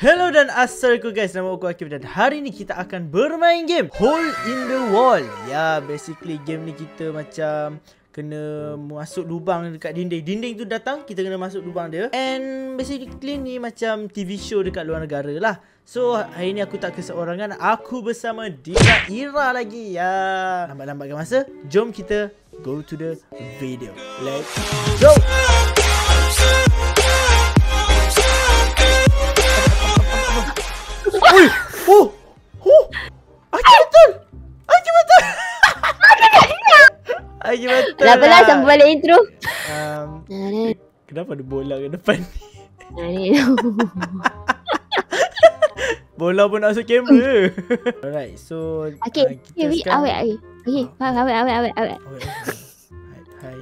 Hello dan assalamualaikum guys Nama aku Akif dan hari ni kita akan bermain game Hole in the Wall. Ya basically game ni kita macam Kena masuk lubang dekat dinding. Dinding tu datang kita kena masuk lubang dia. And basically ni macam TV show dekat luar negara lah. So hari ni aku tak keseorangan Aku bersama Dina Ira lagi. Ya Lambat-lambatkan masa Jom kita go to the video. Let's go Ui! Oh! Oh! Aki betul! Aki betul! Aki betul Tak apalah sambung balik intro. um, Kenapa ada bola ke depan ni? ni. Bola pun nak masuk kamera Alright, so uh, okay, wait, awet, awet. Okey, awet, awet, awet, awet, awet. Awet, Hai, hai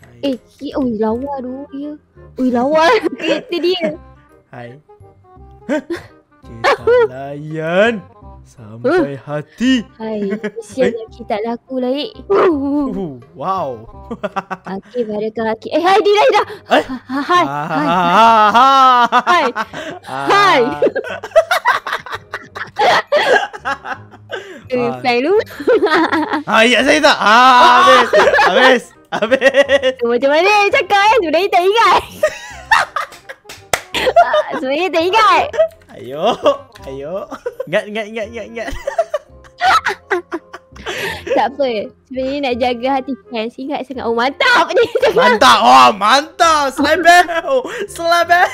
Hai Eh, ki, oh, lawa tu dia. Ui, lawa kereta dia. Hai Kita layan Sampai hati Hai, kesian lelaki tak laku lah, eh. uh, Wow Okey, pada kaki. Eh, hai, dia dah, dia dah. Eh? Ha- Hai, hai, Ah, hai. Hai. Eh, Ah. fly dulu. Ah, ya saya tak. Ah, habis. Habis. Habis. Macam mana dia cakap kan? Sebenarnya tak ingat. Ah, Sebenarnya tak ingat. Ayo. Ayo. Ingat, ingat, ingat, ingat, ingat. Tak apa. Sebenarnya nak jaga hati fans. Ingat sangat. Oh, mantap ni. Mantap. Oh, mantap. Slabel. Slabel.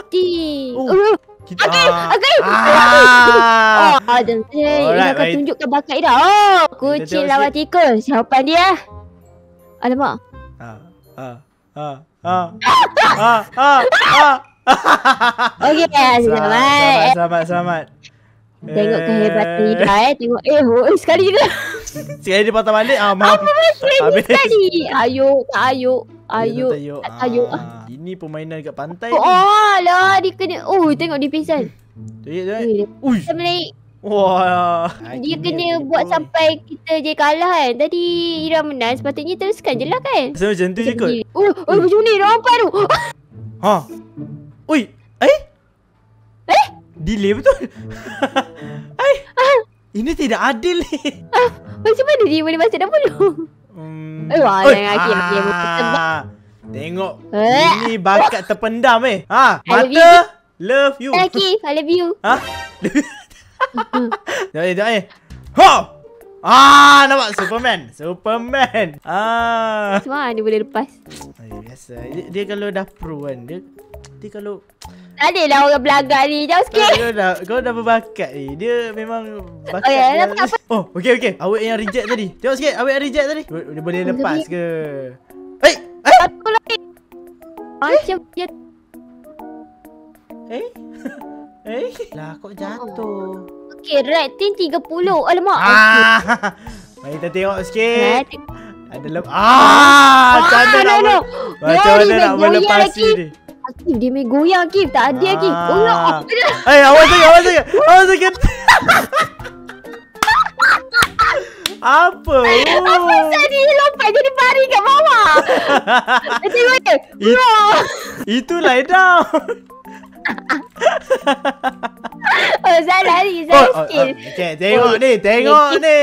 Hati. Oh. Oh. Kita. Okey, ah. okey. Ah. Oh, Alright, Ida akan baik. tunjukkan bakat Ida. Oh, kucing lawan tikus. Siapa dia? Alamak. Ah. Ah. Ah. Ah. Ah. Ah. Ah. Okey, Selamat, selamat. selamat, selamat. Tengok Eh, kehebatan Ida eh. Tengok. Eh, oh, sekali juga. Sekali dia patah balik. Ah, maaf. Habis. Sekali. Ayo, tak ayo. Ayo. Tayo. Ah, Ini permainan dekat pantai Oh, ni. oh lah. Dia kena. Oh, tengok dia pingsan. Tengok, tengok. Eh, Ui. Dia menaik. Wah. Dia kena buat sampai kita je kalah kan. Tadi Ira menang. Sepatutnya teruskan je lah kan. Rasa macam tu je kot. Oh, oh macam ni nampak tu. Ha. Ui. Eh? Eh? Delay betul. Ai. Ini tidak adil ni. Macam mana dia boleh masuk dalam mulut? Hmm. Eh, wah, Oi. akib, akib. Ah. Tengok. Eh. Ini bakat terpendam eh. Ha, love mata love you. Okay, I love you. Ha? Jom eh, jom eh. Ha! Ah, nampak Superman. Superman. Ah. Semua dia boleh lepas. Ay, biasa. Dia, dia kalau dah pro kan, dia dia kalau Tak adalah orang belagak ni. Jauh sikit. kau dah kau dah berbakat ni. Dia memang bakat. Oh, ya, dia. apa- apa? Oh, okey okey. Awak yang reject tadi. Tengok sikit awak yang reject tadi. Dia, boleh lepas ke? Eh, eh, Satu lagi. Macam dia. eh. Eh, lah kok jatuh. Okay, red team 30. Alamak. Okay. Ah. Mari kita tengok sikit. Ada lep. Ah, macam mana Ah, nak macam mana nak melepasi ni? Akif dia main goyang Akif. Tak ada Akif. Oh, no. Ah. Eh, awak sakit, awak sakit. Awak sakit. Apa? Apa pasal dia lompat jadi baring kat bawah? Dia tengok dia. It-. Itu lie down. Oh, salah ni. Oh, Salah oh, sikit. oh, okay, tengok Oh, ni, tengok ni.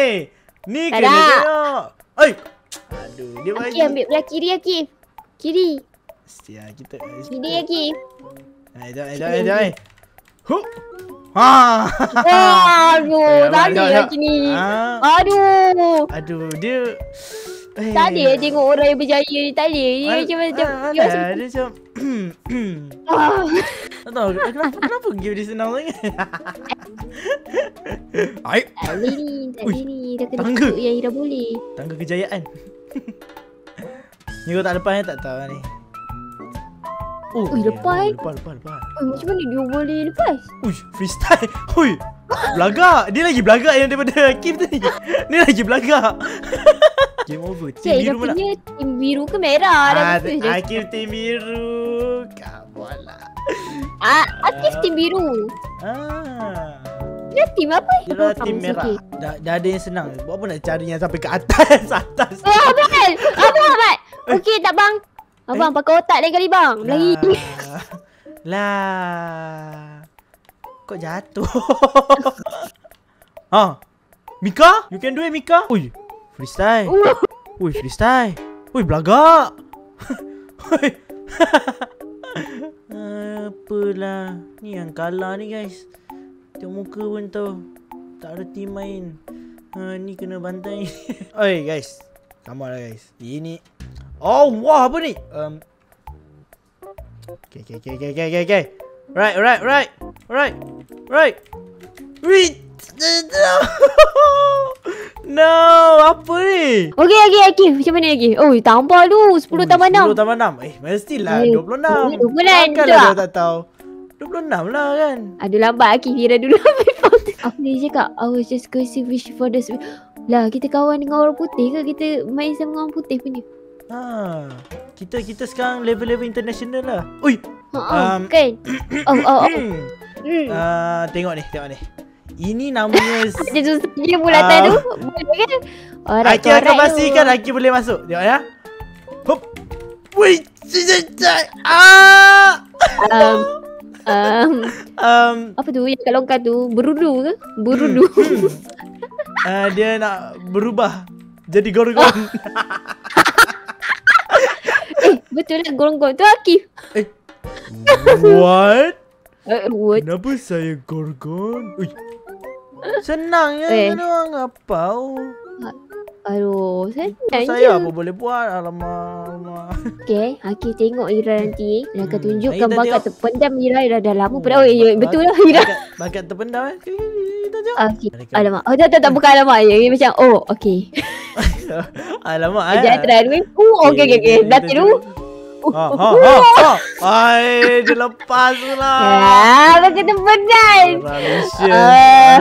Ni kena tengok. Oi. Aduh, dia bagi. Akif ambil belah kiri Akif. Kiri. Sia, kita. Kiri Akif. Hai, jom, jom, jom. Hu. Ha. Aduh, Eh, tak ada jom. macam ni. Ah. Aduh. Aduh, dia eh. Tak ada tengok orang yang berjaya ni. Tak ada. Dia Al- macam macam. ah, dia macam. Dia macam. Tak tahu kenapa, kenapa game dia senang sangat Ai, Tak boleh ni. Tak boleh ni. Dah kena tangga. yang Ira boleh. Tangga kejayaan Ni kau tak lepas eh, tak tahu ni Oh, Ui, lepas, eh. Lepas, lepas, lepas Oh, macam mana dia boleh lepas? Ui, freestyle Ui, belagak Dia lagi belagak yang daripada Hakim tadi Ni lagi belagak Game over Team Cik, dah biru mana? punya tim biru ke merah dah Ah, betul je. Hakim team biru Kamu lah Ah, Akif tim biru. Ah Dia tim apa? Dia dah tim kamu merah. sikit? Dah, dah ada yang senang. Buat apa nak cari yang sampai ke atas? Atas. Oh, Abang! Abang, Abang! Okey tak bang? Abang pakai otak lain kali bang. Lagi. Lah. lah. Kok jatuh? ha. Mika? You can do it Mika? Ui. Freestyle. Ui, freestyle. Ui, belagak. Ui. Apalah. Ni yang kalah ni guys. Tengok muka pun tahu. Tak ada team main. Ha, ni kena bantai. Oi guys. Come on lah guys. Ini. Oh, wah apa ni? Um. Okay, okay, okay, okay, okay, okay, okay. Right, right, right. Right. Right. Wait. No, apa ni? Okey okey okey. Macam mana lagi? Oh, tambah tu 10 tambah 6. 10 tambah 6. Eh, mestilah Eh, 26. 20 bulan, betul Takkanlah tak? dia tak tahu. 26 lah kan. Aduh lambat Aki kira dulu Aku ni cakap I was just going to wish for the Lah kita kawan dengan orang putih ke Kita main sama orang putih punya Ha. Kita kita sekarang level-level international lah. Ui. Ha Um, kan Oh oh oh Hmm. hmm. Uh, tengok ni, tengok ni. Ini namanya Macam susah je bulatan tu Boleh kan Alright Aki akan pastikan Aki boleh masuk. Tengok ya. Hop. Wait. Ah. um, um, Um, Apa tu yang kat longkang tu Berudu ke Berudu hmm. uh, dia nak berubah jadi gorgon. Eh betul lah Gorong-gorong tu Akif What? uh, What Kenapa saya gorgon? Ui. Senang je Eh. orang apa? Aduh Senang Saya je apa boleh buat? Alamak, alamak. Okay Akif tengok Ira nanti Dia akan Hmm, tunjukkan Ira bakat terpendam Ira Ira dah lama pada Oh ya betul lah Ira Bakat, bakat terpendam eh. Kita tengok. Mereka- Alamak. Oh tak tak tak bukan alamak. Ya, ya macam oh okey. Alamak eh. Sekejap try dulu. Oh okey okey okey. Dah tu dulu. Ha ha ha. ha. Ai, dia lepas pula. Ah, bakat terbedan. Malaysia. Ah.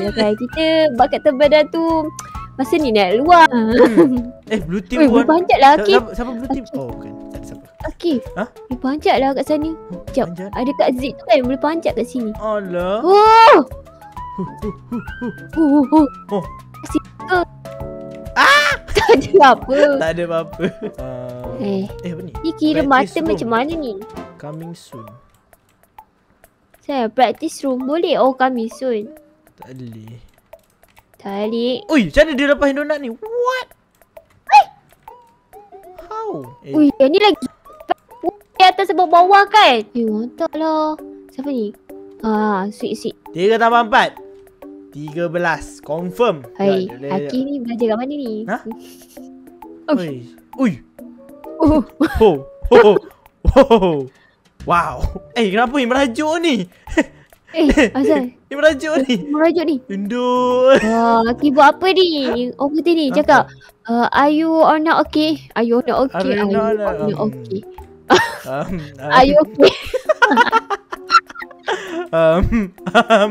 Ya kan kita bakat terbedan tu masa ni nak luar. Eh, blue team pun. panjat lah Akif. Siapa, siapa blue team? Oh, bukan. Siapa. Akif. Ha? Boleh panjat lah kat sana. Sekejap. Panjat. Ada kat Zik tu kan boleh panjat kat sini. Alah. Oh. Huh, huh, huh, huh. Oh, oh, oh. Oh. Asyik ke? Tak ada apa. Tak ada apa-apa. Uh, Eh, eh, apa ni? ni kira Practice mata room. macam mana ni? Coming soon. Saya practice room boleh? Oh, kami soon. Tak boleh. Tarik. Ui, macam mana dia lepasin donat ni? What? How? Eh, Ui, yang ni lagi di atas sebab bawah kan? Eh, mantap lah. Siapa ni? Ah, sweet sweet. Tiga tambah empat. Tiga belas. Confirm. Hai, Ya, Haki ni belajar kat mana ni? Ha? Oh. Ui. Ui. Oh. Ho. Ho. Wow. Eh, kenapa ni merajuk ni? eh, asal? Ni merajuk ni. Merajuk ni. Induk. Wah, Haki buat apa ni? Oh, putih ni. Cakap, uh, are you or not okay? Are you not okay? Are you or not um, okay? Um, um, Are you okay? um, um,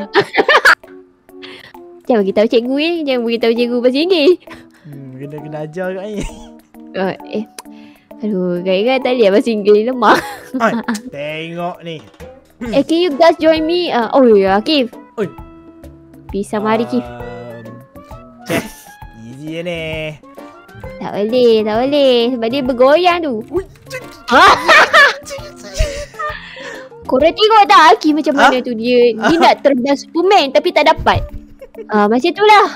Jangan beritahu cikgu ni. Jangan beritahu cikgu bahasa Inggeris. hmm, kena kena ajar kat ni. Uh, eh. Aduh, kan tak boleh bahasa Inggeris lemah. Ai, tengok ni. eh, can you guys join me? Uh, oh, ya, Akif. Oi. Pisah mari, Kif. Um, cek. Easy je ni. Tak boleh, tak boleh. Sebab dia bergoyang tu. Korang tengok tak Aki macam Ha? mana tu dia Dia nak terbang Superman tapi tak dapat Ah Macam tu lah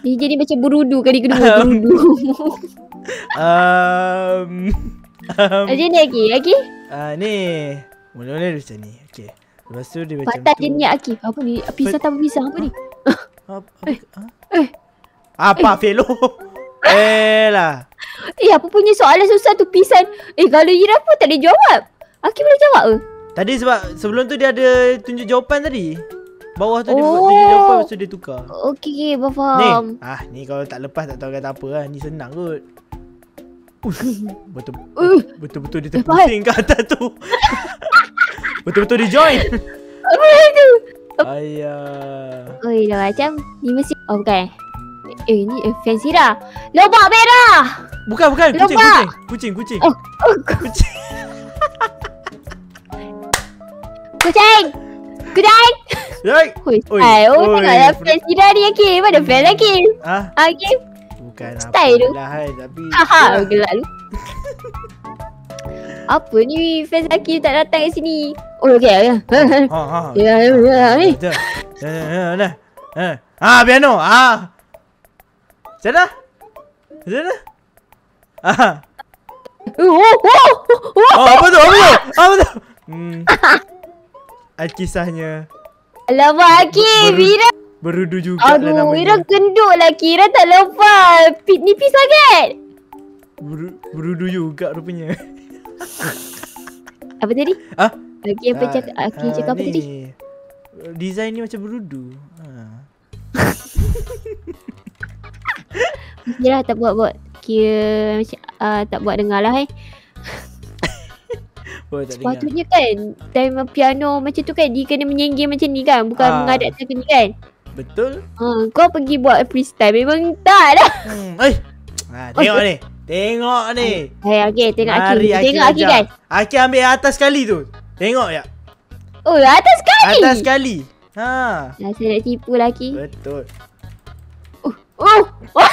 Dia jadi macam berudu kali kedua Um, Berudu Um, um, Macam ni Aki Aki uh, ni. Mula-mula macam ni. Okey. Lepas tu dia macam Patah tu. je niat Aki Apa ni Pisah tanpa pisah apa ni Apa? apa? Ha? Apa Felo? eh lah. Eh apa punya soalan susah tu Pisah Eh kalau Ira pun tak boleh jawab Aki boleh jawab ke Tadi sebab sebelum tu dia ada tunjuk jawapan tadi. Bawah tu dia buat Oh. tunjuk jawapan lepas tu dia tukar. Okey okay, Ni. faham Ah, ni kalau tak lepas tak tahu kata apa lah. Ni senang kot. Betul betul-betul dia terpusing kat atas tu. betul-betul dia join. Apa itu Ayah. Oh dah macam Ni mesti Oh bukan Eh ni eh, fans Ira Lobak merah Bukan bukan kucing Lepak. kucing. Kucing kucing. Oh, oh Kucing. Kucing Kucing Right. Oi, Oi, style. Oh, oi, tengoklah fr- fans Ira ni Hakim. Mana fan Hakim? Ah, Hakim. bukan Style tu. apa lah hai tapi Haha, gelak lu. Apa ni fans Aki tak datang kat sini? Oh okey ya. Ha ha. Ya ya ya ni. Dah. Dah. Dah. Eh. Ah, piano. Ah. Macam mana? Macam mana? Ah. Oh oh oh. Oh, apa tu? Apa tu? Apa tu? Hmm. Alkisahnya Alamak Aki, Baru- Wira. berudu juga lah Aduh, nama Wira dia. gendut lah Kira tak lepas. Pit nipis sangat. Beru, berudu juga rupanya. Apa tadi? Ah? Aki apa cakap? Aki cakap apa tadi? Design ni macam berudu. Ha. Yalah tak buat-buat. Kira macam uh, tak buat dengar lah eh. Oh, tak dengar. Sepatutnya kan time piano macam tu kan dia kena menyenggih macam ni kan. Bukan Ah. mengadap macam ni kan. Betul? Ha, kau pergi buat freestyle memang tak lah. Hmm. Eh. Ha, tengok ni. Tengok ni. Hey, okay tengok Aki. Mari Aki Tengok Aki kan. Aki ambil atas sekali tu. Tengok ya. Oh atas kali. Atas sekali. Ha. Nah, saya nak tipu lah Aki. Betul. Oh. oh.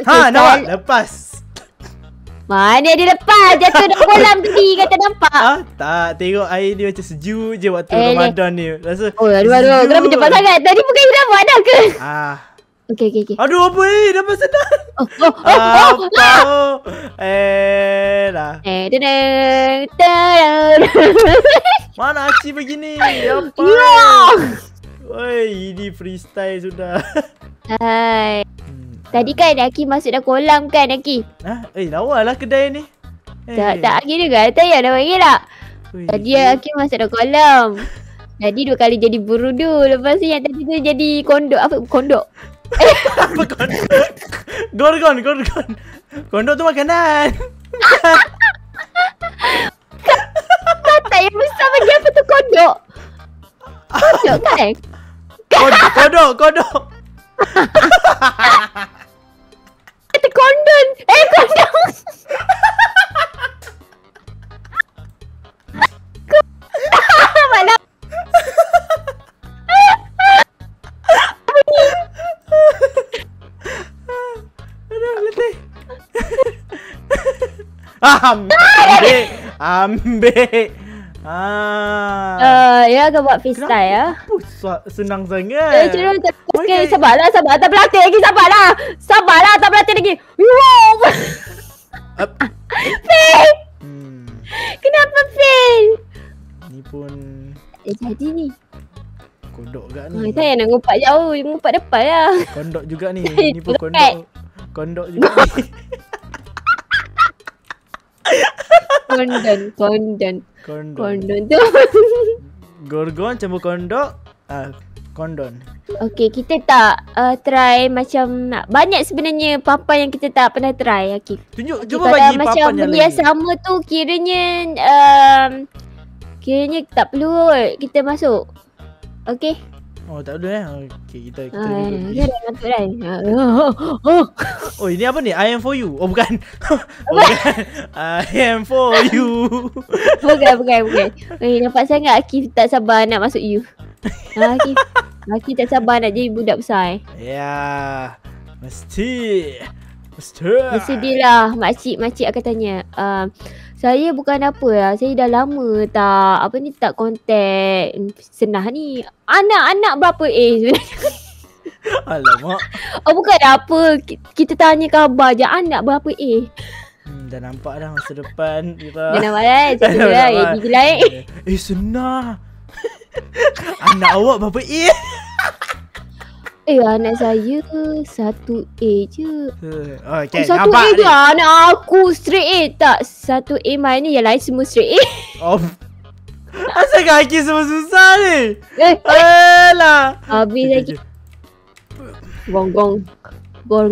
Ha, nampak? Sal. Lepas. Mana dia lepas? Jatuh dalam kolam tadi kata nampak. Ah, tak. Tengok air ni macam sejuk je waktu Eh, Ramadan ni. Rasa Oh aduh aduh. Kenapa cepat sangat? Tadi bukan you dah buat dah ke? Ah. Okay okay okay. Aduh, apa ni? Dapat sedar. Oh oh oh. oh. Apa? oh. Eh, dah. Eh, dadang, dadang. Mana Aci begini? Apa? Ya. Oi, ini freestyle sudah. Hai. Tadi kan Aki masuk dah kolam kan Aki? Ah, eh lawa lah kedai ni. Eh. Tak, tak Aki juga. Tak payah dah panggil tak? Ui, Tadi Aki masuk dah kolam. Jadi dua kali jadi burudu. Lepas tu yang tadi tu jadi kondok. Apa? Kondok. apa kondok? Gorgon, gorgon. Kondok tu makanan. Kata yang besar bagi apa tu kondok? Kondok kan? Kodok, kodok, kodok. ambil. Ambil. Ah. Uh, ya kau buat freestyle ya. Sa- senang Eh, sangat? cuma tak Okay. okay, sabarlah, sabar. Tak berlatih lagi, sabarlah. Sabarlah, tak berlatih lagi. Wow. Fail. Hmm, Kenapa fail? ni pun Eh, jadi ni. kodok gak ni. saya nak ngumpat jauh, ngumpat depan lah. Kondok juga ni. Eh, Ni pun kondok. Kondok juga ni. Kondon, kondon, Kondon. kondon tu. Gorgon campur kondok. Ah, kondon. Okay, kita tak uh, try macam banyak sebenarnya papan yang kita tak pernah try. Okay. Tunjuk okay cuba kalau bagi macam papan yang benda yang lagi. sama tu kiranya um, kiranya tak perlu kita masuk. Okay. Oh, tak ada eh. Okey, kita kita Ah, duduk. dia dah masuk dah. Oh, oh. Oh, ini apa ni? I am for you. Oh, bukan. oh, bukan. I am for you. Bukan, bukan, bukan. Eh, nampak sangat Akif tak sabar nak masuk you. Ha, Akif. Akif tak sabar nak jadi budak besar eh. ya. Mesti. Mesti. Bersedihlah makcik-makcik akan tanya. Uh, saya bukan apa lah. Saya dah lama tak apa ni tak kontak Senah ni. Anak-anak berapa A sebenarnya? Alamak. Oh bukan apa. Ki- Kita tanya khabar je. Anak berapa A? Hmm, dah nampak dah masa depan kita. Dah nampak dah. Tu Dah lah. nampak. Eh, gigi lain. Eh, senang. Anak awak berapa A? Eh anak saya satu A je. Oh, okay, satu A je anak aku straight A. Tak, satu A mana yang lain semua straight A. Oh. Asal kaki semua susah ni? Eh, Alah. habis Okay, lagi. okay. Gong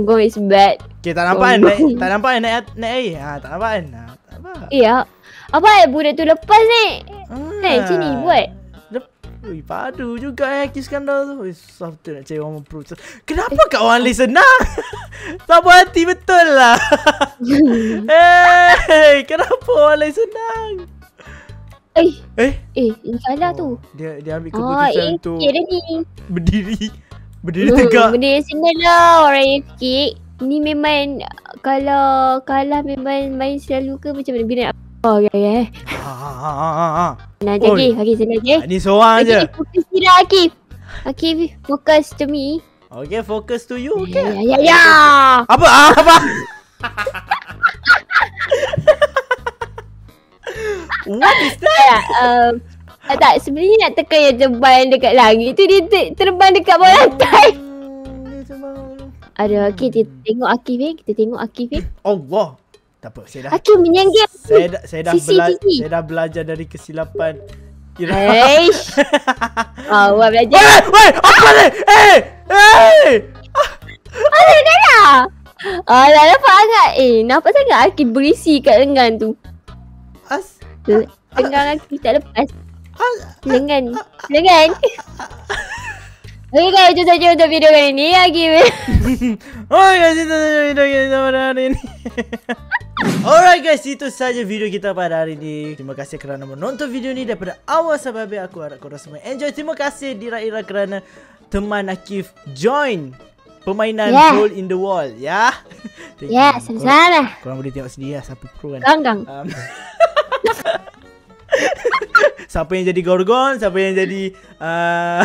gong. Is bad. Okay, tak nampak kan? Naik, tak nampak kan naik, naik air? Ha, tak nampak kan? Ha, tak nampak. Eh, ah, apa eh budak tu lepas ni? Eh, macam ni buat. Ui, padu juga eh Aki Skandar tu. Ui, susah betul nak cari orang memprove. Kenapa kat orang lain senang? puas hati betul lah. hey, kenapa orang lain senang? Eh, Eh? eh, ini salah tu. Oh, Dia dia ambil Ah, keputusan eh, untuk dia ni. berdiri. Berdiri Hmm, tegak. Benda yang senang lah orang AFK. Ni memang kalau kalah memang main selalu ke macam mana bila nak Oh ya ya. Ha ha ha ha. ha. Okey senang je. Ah, Ni seorang je. Okey, fokus tidak Akif. Akif, fokus to me. Okay, focus to you. Ya Okay. ya ya. Apa? Ah, Apa? What is that? Tak, um, tak, sebenarnya nak tekan yang terbang dekat langit tu dia ter- terbang dekat bawah lantai. Hmm, Ada, okey kita tengok Akif eh. Kita tengok Akif eh. Allah. Tak apa, saya dah Akif menyanggap. saya dah saya dah, bela- saya dah belajar dari kesilapan. Ira. Eish. Oh, buat belajar. Weh, weh, apa ni? Eh, eh. Ada dah lah. Alah, nampak sangat. Eh, nampak sangat Akif berisi kat lengan tu. As, Lengan Akif tak lepas. as, Lengan. Lengan. Okey guys, itu saja untuk video kali ni. Akif. Oh guys, itu saja video kita pada hari ini. Alright guys, itu saja video kita pada hari ini. Terima kasih kerana menonton video ini daripada awal sampai habis. Aku harap korang semua enjoy. Terima kasih Dira-Ira kerana teman Akif join permainan Yeah. Hole in the Wall. Ya. Thank Ya. Korang, sama-sama. korang boleh tengok sendiri lah siapa pro kan. Ganggang. Um, siapa yang jadi Gorgon, siapa yang jadi uh,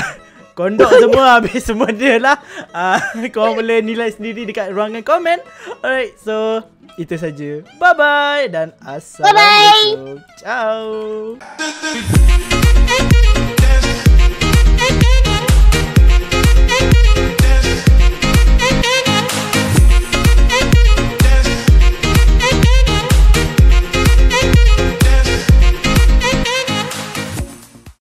kondok semua habis semua dia lah. Uh, korang boleh nilai sendiri dekat ruangan komen. Alright, so itu saja. Bye bye dan assalamualaikum. Ciao.